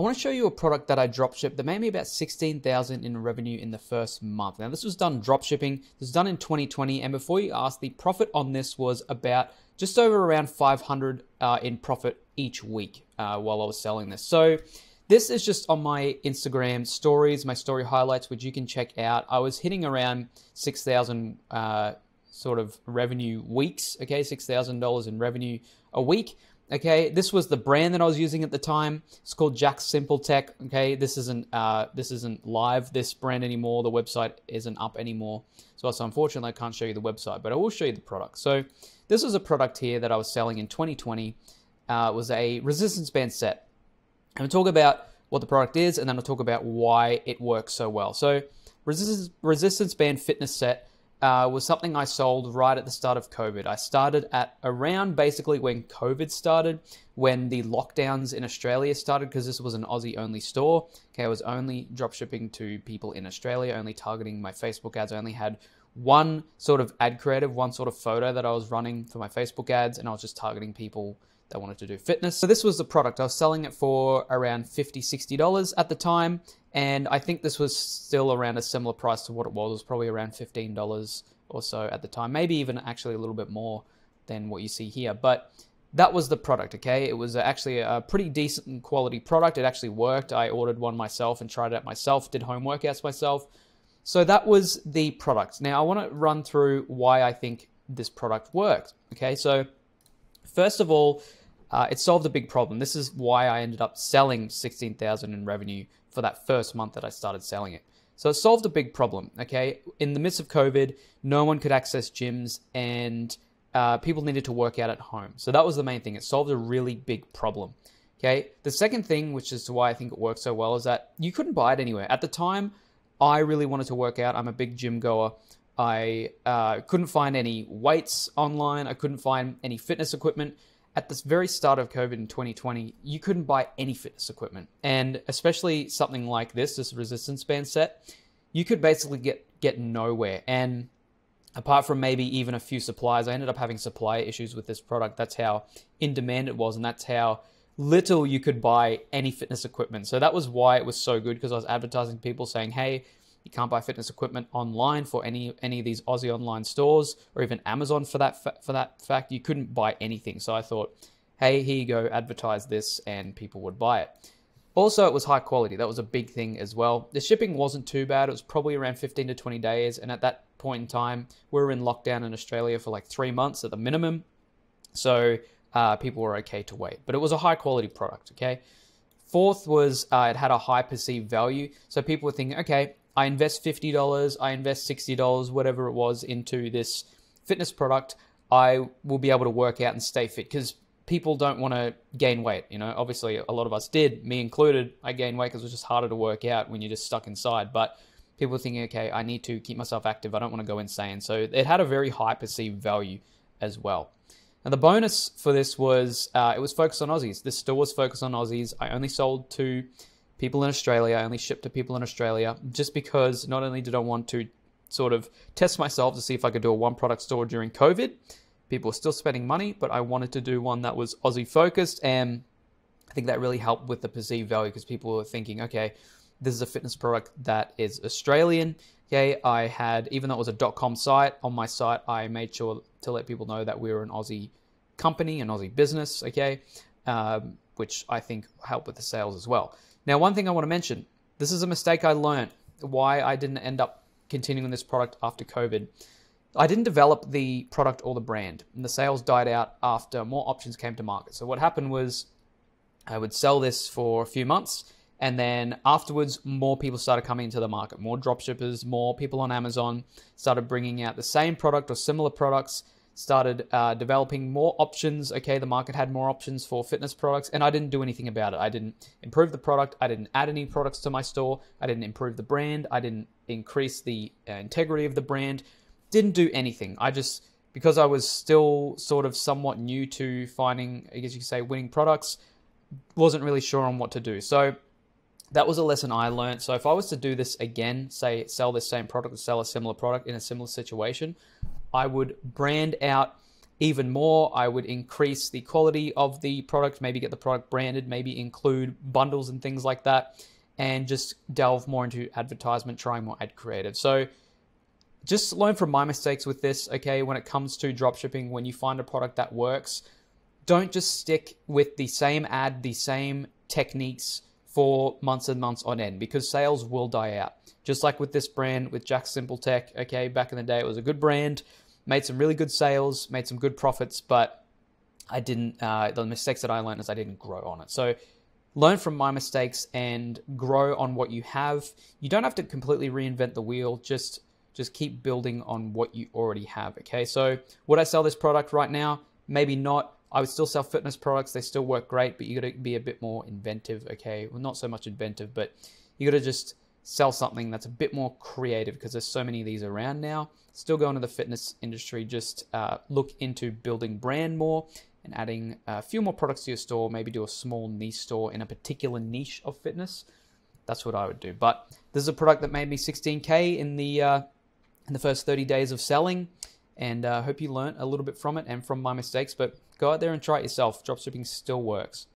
I want to show you a product that I dropshipped that made me about 16,000 in revenue in the first month. Now this was done dropshipping. This was done in 2020 and before you ask, the profit on this was about just over around 500 uh, in profit each week uh, while I was selling this. So this is just on my Instagram stories, my story highlights, which you can check out. I was hitting around 6,000 uh, sort of revenue weeks, okay, $6,000 in revenue a week. Okay, this was the brand that I was using at the time. It's called Jack Simple Tech. Okay, this isn't uh, this isn't live. This brand anymore. The website isn't up anymore. So also, unfortunately, I can't show you the website, but I will show you the product. So this is a product here that I was selling in 2020. Uh, was a resistance band set. I'm to talk about what the product is, and then I'll talk about why it works so well. So resistance resistance band fitness set uh, was something I sold right at the start of COVID. I started at around basically when COVID started, when the lockdowns in Australia started, because this was an Aussie only store. Okay, I was only dropshipping to people in Australia, only targeting my Facebook ads. I only had one sort of ad creative, one sort of photo that I was running for my Facebook ads, and I was just targeting people that wanted to do fitness. So this was the product. I was selling it for around $50, $60 at the time. And I think this was still around a similar price to what it was. It was probably around $15 or so at the time, maybe even actually a little bit more than what you see here. But that was the product, okay? It was actually a pretty decent quality product. It actually worked. I ordered one myself and tried it out myself, did home workouts myself. So that was the product. Now I want to run through why I think this product worked, okay? So first of all, uh, it solved a big problem. This is why I ended up selling 16,000 in revenue for that first month that I started selling it. So it solved a big problem. Okay, in the midst of COVID, no one could access gyms, and uh, people needed to work out at home. So that was the main thing. It solved a really big problem. Okay, the second thing, which is why I think it worked so well, is that you couldn't buy it anywhere. At the time, I really wanted to work out. I'm a big gym goer. I uh, couldn't find any weights online. I couldn't find any fitness equipment at the very start of COVID in 2020, you couldn't buy any fitness equipment. And especially something like this, this resistance band set, you could basically get, get nowhere. And apart from maybe even a few supplies, I ended up having supply issues with this product. That's how in demand it was, and that's how little you could buy any fitness equipment. So that was why it was so good because I was advertising people saying, hey, you can't buy fitness equipment online for any any of these Aussie online stores or even Amazon for that fa- for that fact. You couldn't buy anything. So I thought, hey, here you go, advertise this, and people would buy it. Also, it was high quality. That was a big thing as well. The shipping wasn't too bad. It was probably around 15 to 20 days. And at that point in time, we were in lockdown in Australia for like three months at the minimum. So uh, people were okay to wait. But it was a high quality product, okay? Fourth was uh, it had a high perceived value. So people were thinking, okay, I invest $50, I invest $60, whatever it was, into this fitness product, I will be able to work out and stay fit because people don't want to gain weight. You know, obviously, a lot of us did, me included. I gained weight because it was just harder to work out when you're just stuck inside. But people were thinking, okay, I need to keep myself active. I don't want to go insane. So it had a very high perceived value as well. And the bonus for this was uh, it was focused on Aussies. This store was focused on Aussies. I only sold to people in Australia. I only shipped to people in Australia just because not only did I want to sort of test myself to see if I could do a one product store during COVID, people were still spending money, but I wanted to do one that was Aussie focused. And I think that really helped with the perceived value because people were thinking, okay, this is a fitness product that is Australian. Okay, I had, even though it was a dot .com site, on my site, I made sure to let people know that we were an Aussie company, an Aussie business, okay, um, which I think helped with the sales as well. Now, one thing I want to mention this is a mistake I learned why I didn't end up continuing this product after COVID. I didn't develop the product or the brand, and the sales died out after more options came to market. So, what happened was I would sell this for a few months, and then afterwards, more people started coming into the market. More dropshippers, more people on Amazon started bringing out the same product or similar products started uh, developing more options. Okay, the market had more options for fitness products, and I didn't do anything about it. I didn't improve the product. I didn't add any products to my store. I didn't improve the brand. I didn't increase the uh, integrity of the brand. Didn't do anything. I just because I was still sort of somewhat new to finding, I guess you could say, winning products, wasn't really sure on what to do. So that was a lesson I learned. So if I was to do this again, say sell this same product or sell a similar product in a similar situation, I would brand out even more. I would increase the quality of the product, maybe get the product branded, maybe include bundles and things like that, and just delve more into advertisement, trying more ad creative. So just learn from my mistakes with this, okay? When it comes to dropshipping, when you find a product that works, don't just stick with the same ad, the same techniques for months and months on end because sales will die out. Just like with this brand, with Jack Simple Tech, okay, back in the day, it was a good brand, made some really good sales, made some good profits, but I didn't, uh, the mistakes that I learned is I didn't grow on it. So learn from my mistakes and grow on what you have. You don't have to completely reinvent the wheel, just just keep building on what you already have. Okay, so would I sell this product right now? Maybe not. I would still sell fitness products. They still work great, but you got to be a bit more inventive. Okay, well, not so much inventive, but you got to just sell something that's a bit more creative because there's so many of these around now. Still go into the fitness industry. Just uh, look into building brand more and adding a few more products to your store. Maybe do a small niche store in a particular niche of fitness. That's what I would do. But this is a product that made me 16k in the uh, in the first 30 days of selling. And I uh, hope you learned a little bit from it and from my mistakes. But go out there and try it yourself. Dropshipping still works.